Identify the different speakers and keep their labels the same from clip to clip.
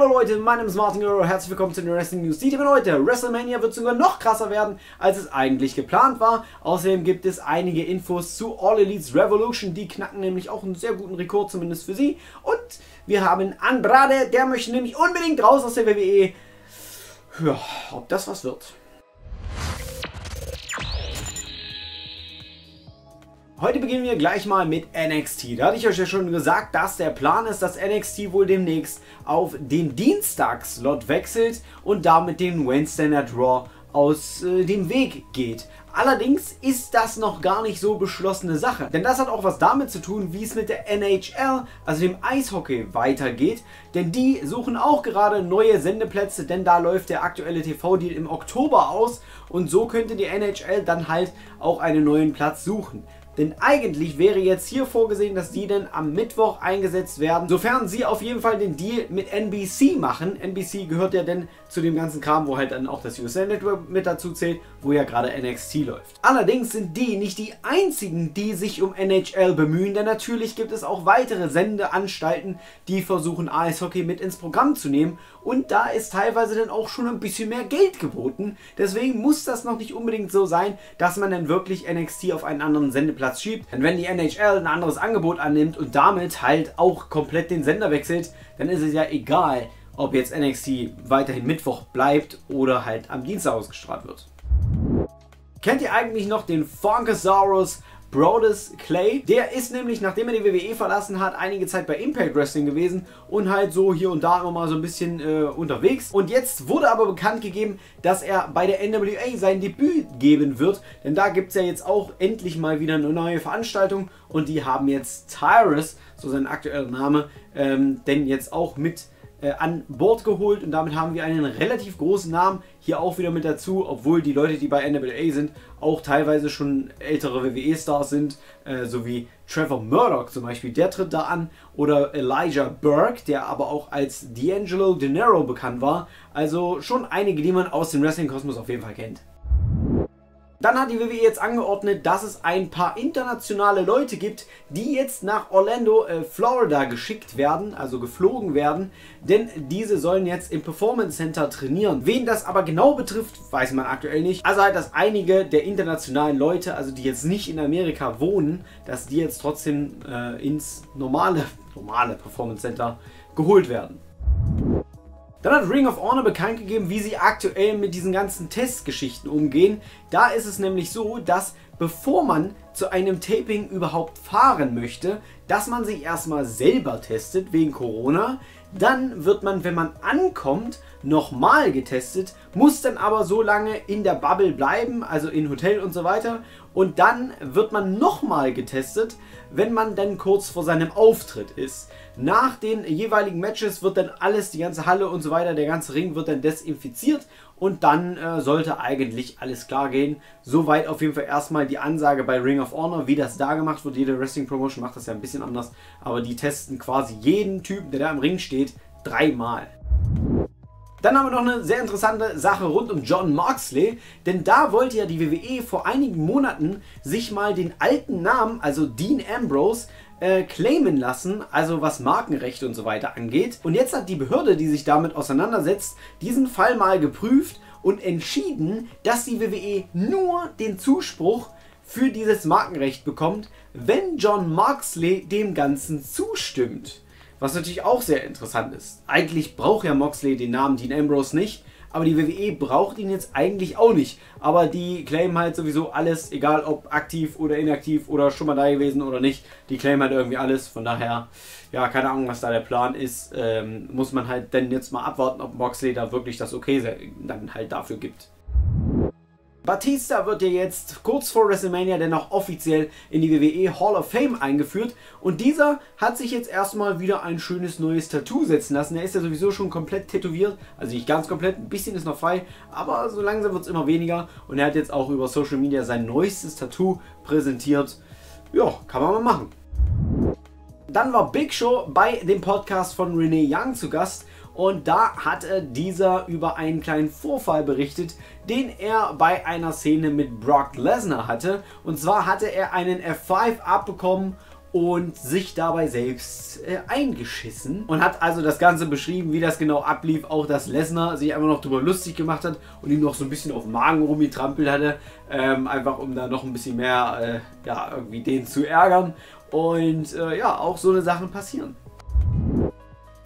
Speaker 1: Hallo Leute, mein Name ist Martin Guerrero, herzlich willkommen zu den Wrestling News. Die Themen heute, WrestleMania wird sogar noch krasser werden, als es eigentlich geplant war. Außerdem gibt es einige Infos zu All Elites Revolution, die knacken nämlich auch einen sehr guten Rekord, zumindest für sie. Und wir haben Andrade, der möchte nämlich unbedingt raus aus der WWE. Ja, ob das was wird. Heute beginnen wir gleich mal mit NXT. Da hatte ich euch ja schon gesagt, dass der Plan ist, dass NXT wohl demnächst auf den Dienstag-Slot wechselt und damit den Wednesday Night Raw aus äh, dem Weg geht. Allerdings ist das noch gar nicht so beschlossene Sache, denn das hat auch was damit zu tun, wie es mit der NHL, also dem Eishockey, weitergeht, denn die suchen auch gerade neue Sendeplätze, denn da läuft der aktuelle TV-Deal im Oktober aus und so könnte die NHL dann halt auch einen neuen Platz suchen. Denn eigentlich wäre jetzt hier vorgesehen, dass die dann am Mittwoch eingesetzt werden, sofern sie auf jeden Fall den Deal mit NBC machen. NBC gehört ja dann zu dem ganzen Kram, wo halt dann auch das USA Network mit dazu zählt, wo ja gerade NXT läuft. Allerdings sind die nicht die einzigen, die sich um NHL bemühen, denn natürlich gibt es auch weitere Sendeanstalten, die versuchen Eishockey mit ins Programm zu nehmen und da ist teilweise dann auch schon ein bisschen mehr Geld geboten. Deswegen muss das noch nicht unbedingt so sein, dass man dann wirklich NXT auf einen anderen Sendeplatz schiebt. Denn wenn die NHL ein anderes Angebot annimmt und damit halt auch komplett den Sender wechselt, dann ist es ja egal, ob jetzt NXT weiterhin Mittwoch bleibt oder halt am Dienstag ausgestrahlt wird. Kennt ihr eigentlich noch den Funkasaurus Brodus Clay. Der ist nämlich, nachdem er die WWE verlassen hat, einige Zeit bei Impact Wrestling gewesen und halt so hier und da immer mal so ein bisschen äh, unterwegs. Und jetzt wurde aber bekannt gegeben, dass er bei der NWA sein Debüt geben wird. Denn da gibt es ja jetzt auch endlich mal wieder eine neue Veranstaltung und die haben jetzt Tyrus, so sein aktueller Name, ähm, denn jetzt auch mit äh, an Bord geholt und damit haben wir einen relativ großen Namen hier auch wieder mit dazu, obwohl die Leute, die bei NWA sind, auch teilweise schon ältere WWE-Stars sind, äh, so wie Trevor Murdoch zum Beispiel, der tritt da an, oder Elijah Burke, der aber auch als D'Angelo De Niro bekannt war. Also schon einige, die man aus dem Wrestling-Kosmos auf jeden Fall kennt. Dann hat die WWE jetzt angeordnet, dass es ein paar internationale Leute gibt, die jetzt nach Orlando, äh, Florida geschickt werden, also geflogen werden, denn diese sollen jetzt im Performance Center trainieren. Wen das aber genau betrifft, weiß man aktuell nicht. Also halt, dass einige der internationalen Leute, also die jetzt nicht in Amerika wohnen, dass die jetzt trotzdem äh, ins normale, normale Performance Center geholt werden. Dann hat Ring of Honor bekannt gegeben, wie sie aktuell mit diesen ganzen Testgeschichten umgehen. Da ist es nämlich so, dass bevor man zu einem Taping überhaupt fahren möchte, dass man sich erstmal selber testet wegen Corona. Dann wird man, wenn man ankommt, nochmal getestet, muss dann aber so lange in der Bubble bleiben, also in Hotel und so weiter. Und dann wird man nochmal getestet, wenn man dann kurz vor seinem Auftritt ist. Nach den jeweiligen Matches wird dann alles, die ganze Halle und so weiter, der ganze Ring wird dann desinfiziert und dann äh, sollte eigentlich alles klar gehen. Soweit auf jeden Fall erstmal die Ansage bei Ring of Honor, wie das da gemacht wird. Jede Wrestling Promotion macht das ja ein bisschen anders, aber die testen quasi jeden Typen, der da im Ring steht, dreimal. Dann haben wir noch eine sehr interessante Sache rund um John Moxley, denn da wollte ja die WWE vor einigen Monaten sich mal den alten Namen, also Dean Ambrose, äh, claimen lassen, also was Markenrechte und so weiter angeht. Und jetzt hat die Behörde, die sich damit auseinandersetzt, diesen Fall mal geprüft und entschieden, dass die WWE nur den Zuspruch für dieses Markenrecht bekommt, wenn John Moxley dem Ganzen zustimmt. Was natürlich auch sehr interessant ist. Eigentlich braucht ja Moxley den Namen Dean Ambrose nicht, aber die WWE braucht ihn jetzt eigentlich auch nicht. Aber die claimen halt sowieso alles, egal ob aktiv oder inaktiv oder schon mal da gewesen oder nicht. Die claimen halt irgendwie alles. Von daher, ja, keine Ahnung, was da der Plan ist. Ähm, muss man halt dann jetzt mal abwarten, ob Moxley da wirklich das Okay dann halt dafür gibt. Batista wird ja jetzt kurz vor WrestleMania dann auch offiziell in die WWE Hall of Fame eingeführt und dieser hat sich jetzt erstmal wieder ein schönes neues Tattoo setzen lassen. Er ist ja sowieso schon komplett tätowiert, also nicht ganz komplett, ein bisschen ist noch frei, aber so langsam wird es immer weniger und er hat jetzt auch über Social Media sein neuestes Tattoo präsentiert. Ja, kann man mal machen. Dann war Big Show bei dem Podcast von Renee Young zu Gast und da hat dieser über einen kleinen Vorfall berichtet, den er bei einer Szene mit Brock Lesnar hatte. Und zwar hatte er einen F5 abbekommen und sich dabei selbst äh, eingeschissen und hat also das Ganze beschrieben, wie das genau ablief. Auch dass Lesnar sich einfach noch darüber lustig gemacht hat und ihm noch so ein bisschen auf den Magen rumgetrampelt hatte, ähm, einfach um da noch ein bisschen mehr, äh, ja, irgendwie den zu ärgern. Und äh, ja, auch so eine Sachen passieren.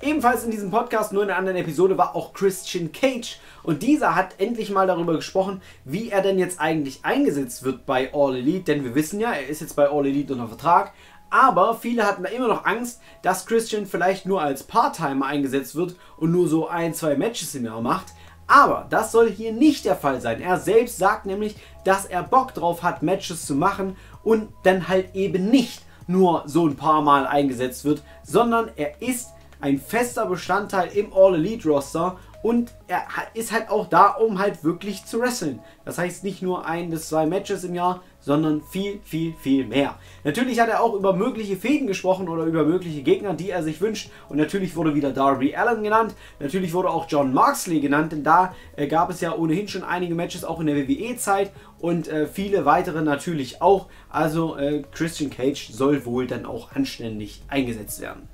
Speaker 1: Ebenfalls in diesem Podcast, nur in einer anderen Episode, war auch Christian Cage. Und dieser hat endlich mal darüber gesprochen, wie er denn jetzt eigentlich eingesetzt wird bei All Elite. Denn wir wissen ja, er ist jetzt bei All Elite unter Vertrag. Aber viele hatten da immer noch Angst, dass Christian vielleicht nur als Part-Timer eingesetzt wird und nur so ein, zwei Matches im Jahr macht. Aber das soll hier nicht der Fall sein. Er selbst sagt nämlich, dass er Bock drauf hat, Matches zu machen und dann halt eben nicht nur so ein paar Mal eingesetzt wird, sondern er ist ein fester Bestandteil im All Elite Roster und er ist halt auch da, um halt wirklich zu wresteln. Das heißt nicht nur ein bis zwei Matches im Jahr, sondern viel, viel, viel mehr. Natürlich hat er auch über mögliche Fäden gesprochen oder über mögliche Gegner, die er sich wünscht. Und natürlich wurde wieder Darby Allen genannt. Natürlich wurde auch John Moxley genannt, denn da äh, gab es ja ohnehin schon einige Matches auch in der WWE-Zeit und äh, viele weitere natürlich auch. Also äh, Christian Cage soll wohl dann auch anständig eingesetzt werden.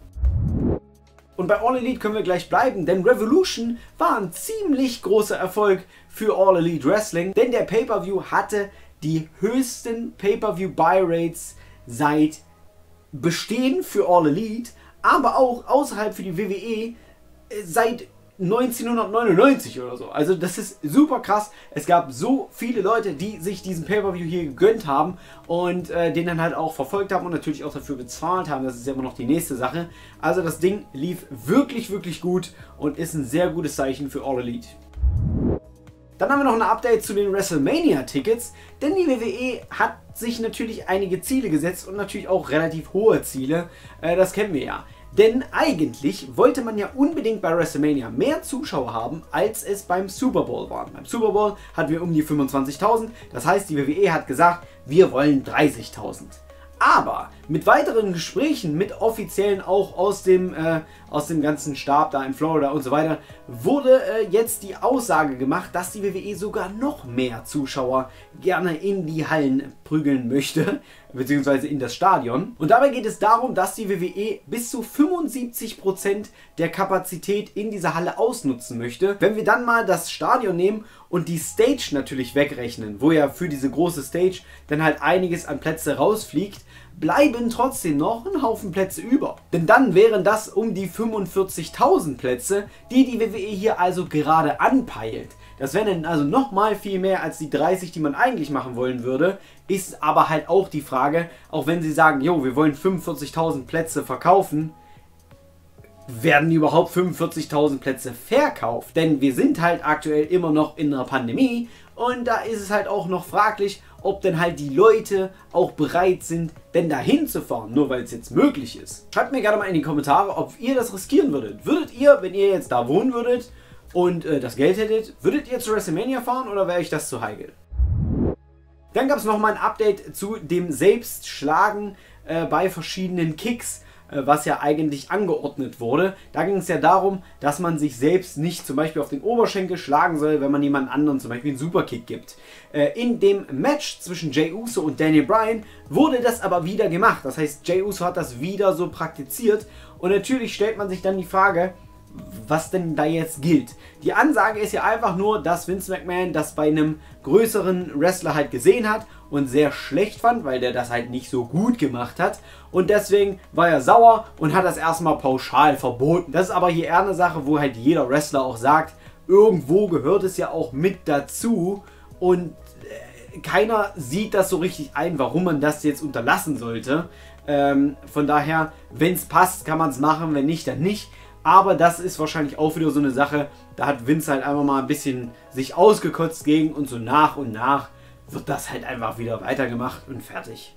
Speaker 1: Und bei All Elite können wir gleich bleiben, denn Revolution war ein ziemlich großer Erfolg für All Elite Wrestling, denn der Pay-Per-View hatte die höchsten Pay-Per-View-Buy-Rates seit Bestehen für All Elite, aber auch außerhalb für die WWE äh, seit 1999 oder so. Also das ist super krass. Es gab so viele Leute, die sich diesen Pay-Per-View hier gegönnt haben und äh, den dann halt auch verfolgt haben und natürlich auch dafür bezahlt haben. Das ist ja immer noch die nächste Sache. Also das Ding lief wirklich, wirklich gut und ist ein sehr gutes Zeichen für All Elite. Dann haben wir noch ein Update zu den WrestleMania-Tickets, denn die WWE hat sich natürlich einige Ziele gesetzt und natürlich auch relativ hohe Ziele. Äh, das kennen wir ja. Denn eigentlich wollte man ja unbedingt bei WrestleMania mehr Zuschauer haben, als es beim Super Bowl waren. Beim Super Bowl hatten wir um die 25.000, das heißt die WWE hat gesagt, wir wollen 30.000. Aber mit weiteren Gesprächen, mit Offiziellen auch aus dem, äh, aus dem ganzen Stab da in Florida und so weiter, wurde äh, jetzt die Aussage gemacht, dass die WWE sogar noch mehr Zuschauer gerne in die Hallen prügeln möchte, beziehungsweise in das Stadion. Und dabei geht es darum, dass die WWE bis zu 75% der Kapazität in dieser Halle ausnutzen möchte. Wenn wir dann mal das Stadion nehmen und die Stage natürlich wegrechnen, wo ja für diese große Stage dann halt einiges an Plätze rausfliegt, bleiben trotzdem noch ein Haufen Plätze über. Denn dann wären das um die 45.000 Plätze, die die WWE hier also gerade anpeilt. Das wären dann also nochmal viel mehr als die 30, die man eigentlich machen wollen würde. Ist aber halt auch die Frage, auch wenn sie sagen, jo, wir wollen 45.000 Plätze verkaufen, werden überhaupt 45.000 Plätze verkauft? Denn wir sind halt aktuell immer noch in einer Pandemie und da ist es halt auch noch fraglich, ob denn halt die Leute auch bereit sind, denn dahin zu fahren, nur weil es jetzt möglich ist. Schreibt mir gerne mal in die Kommentare, ob ihr das riskieren würdet. Würdet ihr, wenn ihr jetzt da wohnen würdet und äh, das Geld hättet, würdet ihr zu WrestleMania fahren oder wäre euch das zu heikel? Dann gab es noch mal ein Update zu dem Selbstschlagen äh, bei verschiedenen Kicks. Äh, was ja eigentlich angeordnet wurde. Da ging es ja darum, dass man sich selbst nicht zum Beispiel auf den Oberschenkel schlagen soll, wenn man jemand anderen zum Beispiel einen Superkick gibt. Äh, in dem Match zwischen Jay Uso und Daniel Bryan wurde das aber wieder gemacht. Das heißt, Jay Uso hat das wieder so praktiziert und natürlich stellt man sich dann die Frage, was denn da jetzt gilt. Die Ansage ist ja einfach nur, dass Vince McMahon das bei einem größeren Wrestler halt gesehen hat und sehr schlecht fand, weil der das halt nicht so gut gemacht hat. Und deswegen war er sauer und hat das erstmal pauschal verboten. Das ist aber hier eher eine Sache, wo halt jeder Wrestler auch sagt, irgendwo gehört es ja auch mit dazu und äh, keiner sieht das so richtig ein, warum man das jetzt unterlassen sollte. Ähm, von daher, wenn es passt, kann man es machen, wenn nicht, dann nicht. Aber das ist wahrscheinlich auch wieder so eine Sache, da hat Vince halt einfach mal ein bisschen sich ausgekotzt gegen und so nach und nach wird das halt einfach wieder weitergemacht und fertig.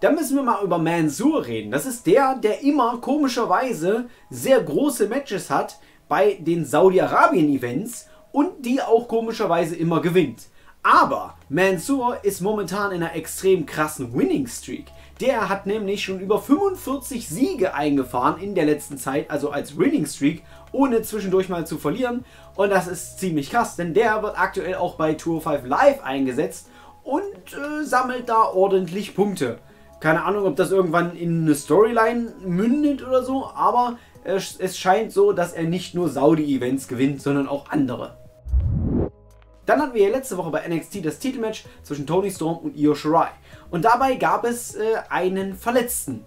Speaker 1: Dann müssen wir mal über Mansour reden. Das ist der, der immer komischerweise sehr große Matches hat bei den Saudi-Arabien-Events und die auch komischerweise immer gewinnt. Aber Mansour ist momentan in einer extrem krassen Winning Streak. Der hat nämlich schon über 45 Siege eingefahren in der letzten Zeit, also als Winning Streak, ohne zwischendurch mal zu verlieren. Und das ist ziemlich krass, denn der wird aktuell auch bei Tour 5 Live eingesetzt und äh, sammelt da ordentlich Punkte. Keine Ahnung, ob das irgendwann in eine Storyline mündet oder so, aber es, es scheint so, dass er nicht nur Saudi-Events gewinnt, sondern auch andere. Dann hatten wir ja letzte Woche bei NXT das Titelmatch zwischen Tony Storm und Io Shirai. Und dabei gab es äh, einen Verletzten.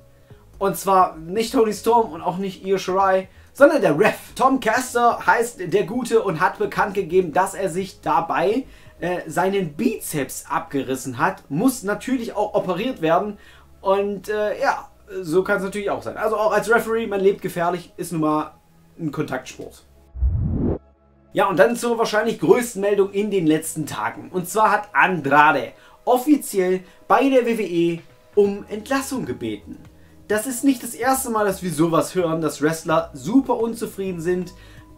Speaker 1: Und zwar nicht Tony Storm und auch nicht Io Shirai, sondern der Ref. Tom Caster heißt der Gute und hat bekannt gegeben, dass er sich dabei äh, seinen Bizeps abgerissen hat. Muss natürlich auch operiert werden. Und äh, ja, so kann es natürlich auch sein. Also auch als Referee, man lebt gefährlich, ist nun mal ein Kontaktsport. Ja, und dann zur wahrscheinlich größten Meldung in den letzten Tagen. Und zwar hat Andrade offiziell bei der WWE um Entlassung gebeten. Das ist nicht das erste Mal, dass wir sowas hören, dass Wrestler super unzufrieden sind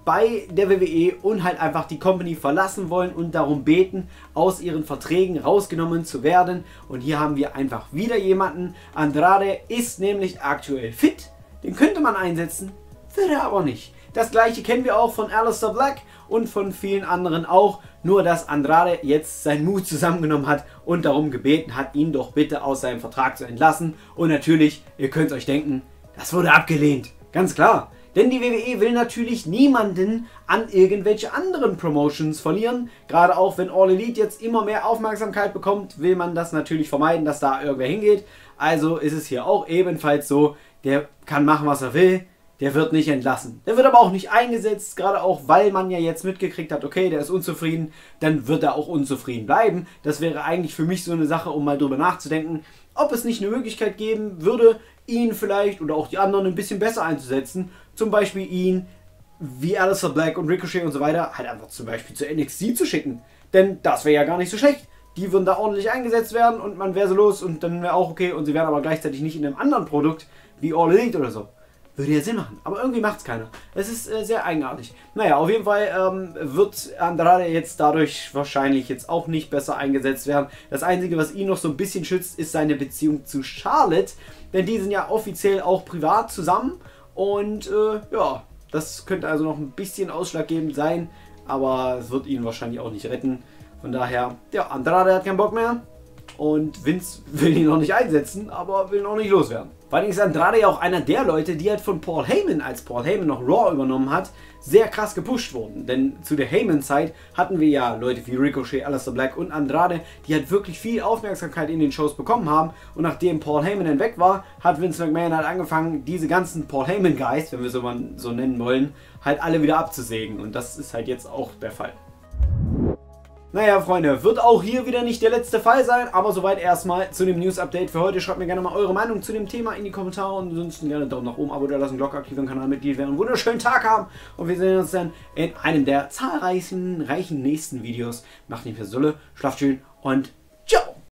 Speaker 1: bei der WWE und halt einfach die Company verlassen wollen und darum beten, aus ihren Verträgen rausgenommen zu werden. Und hier haben wir einfach wieder jemanden. Andrade ist nämlich aktuell fit. Den könnte man einsetzen, will er aber nicht. Das gleiche kennen wir auch von Alistair Black und von vielen anderen auch. Nur dass Andrade jetzt seinen Mut zusammengenommen hat und darum gebeten hat, ihn doch bitte aus seinem Vertrag zu entlassen. Und natürlich, ihr könnt euch denken, das wurde abgelehnt. Ganz klar. Denn die WWE will natürlich niemanden an irgendwelche anderen Promotions verlieren. Gerade auch wenn All Elite jetzt immer mehr Aufmerksamkeit bekommt, will man das natürlich vermeiden, dass da irgendwer hingeht. Also ist es hier auch ebenfalls so, der kann machen, was er will der wird nicht entlassen. Der wird aber auch nicht eingesetzt, gerade auch, weil man ja jetzt mitgekriegt hat, okay, der ist unzufrieden, dann wird er auch unzufrieden bleiben. Das wäre eigentlich für mich so eine Sache, um mal drüber nachzudenken, ob es nicht eine Möglichkeit geben würde, ihn vielleicht oder auch die anderen ein bisschen besser einzusetzen. Zum Beispiel ihn, wie Alistair Black und Ricochet und so weiter, halt einfach zum Beispiel zu NXT zu schicken. Denn das wäre ja gar nicht so schlecht. Die würden da ordentlich eingesetzt werden und man wäre so los und dann wäre auch okay und sie wären aber gleichzeitig nicht in einem anderen Produkt wie All Elite oder so. Würde ja Sinn machen, aber irgendwie macht es keiner. Es ist äh, sehr eigenartig. Naja, auf jeden Fall ähm, wird Andrade jetzt dadurch wahrscheinlich jetzt auch nicht besser eingesetzt werden. Das Einzige, was ihn noch so ein bisschen schützt, ist seine Beziehung zu Charlotte. Denn die sind ja offiziell auch privat zusammen. Und äh, ja, das könnte also noch ein bisschen ausschlaggebend sein. Aber es wird ihn wahrscheinlich auch nicht retten. Von daher, ja, Andrade hat keinen Bock mehr. Und Vince will ihn noch nicht einsetzen, aber will noch nicht loswerden. Vor allem ist Andrade ja auch einer der Leute, die halt von Paul Heyman, als Paul Heyman noch Raw übernommen hat, sehr krass gepusht wurden. Denn zu der Heyman-Zeit hatten wir ja Leute wie Ricochet, Alistair Black und Andrade, die halt wirklich viel Aufmerksamkeit in den Shows bekommen haben. Und nachdem Paul Heyman dann weg war, hat Vince McMahon halt angefangen, diese ganzen Paul Heyman-Guys, wenn wir so mal so nennen wollen, halt alle wieder abzusägen. Und das ist halt jetzt auch der Fall. Naja, Freunde, wird auch hier wieder nicht der letzte Fall sein, aber soweit erstmal zu dem News-Update für heute. Schreibt mir gerne mal eure Meinung zu dem Thema in die Kommentare und ansonsten gerne Daumen nach oben, Abo da lassen, Glocke aktivieren, Kanalmitglied werden, einen wunderschönen Tag haben und wir sehen uns dann in einem der zahlreichen, reichen nächsten Videos. Macht nicht mehr Sulle, schlaft schön und